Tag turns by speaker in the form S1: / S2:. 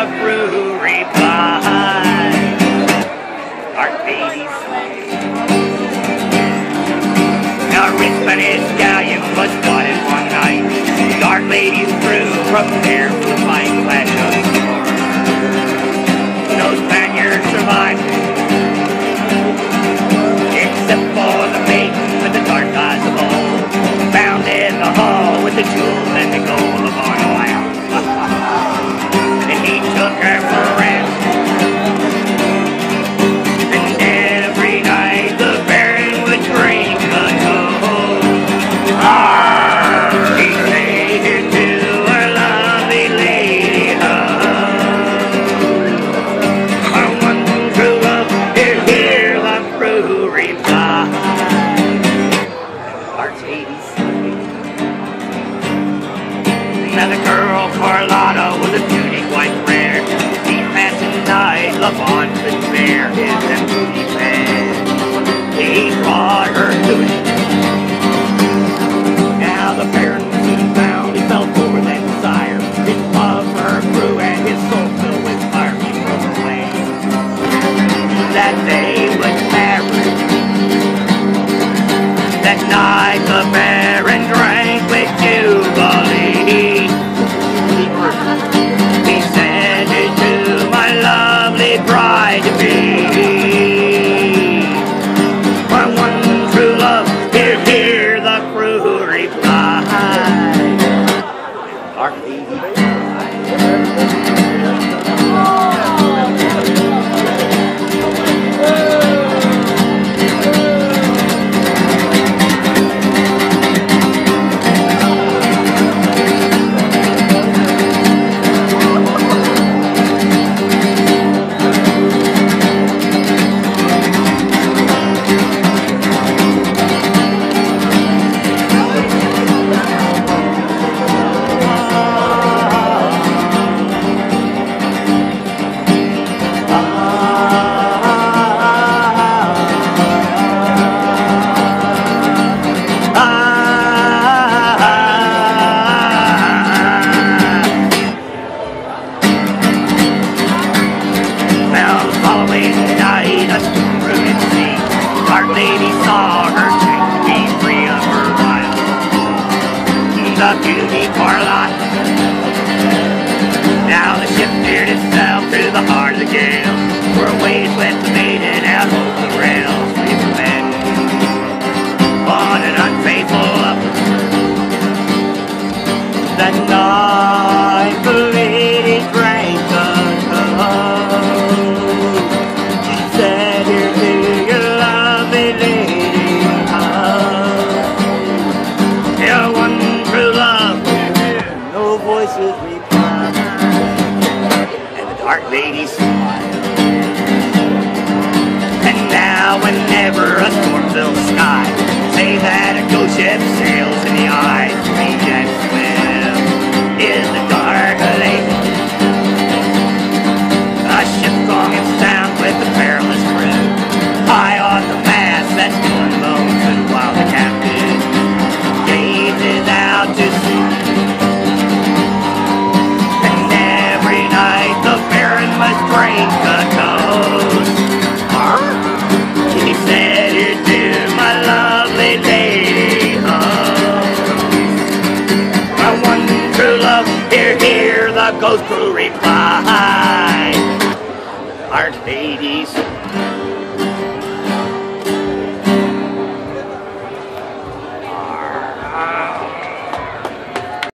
S1: a brewery behind our face. Our wristband another girl, Carlotta was a beauty quite rare. These man night, love on the fair, is a booty. Mark. Beauty parlor. Now the ship veered itself through the heart of the gale, where waves swept the maiden out of the rail. We were men, born and unfaithful. The night. smart lady smile. And now whenever a storm-filled sky, say that a ghost ship sails in the eye. goes to reply. Art Hades.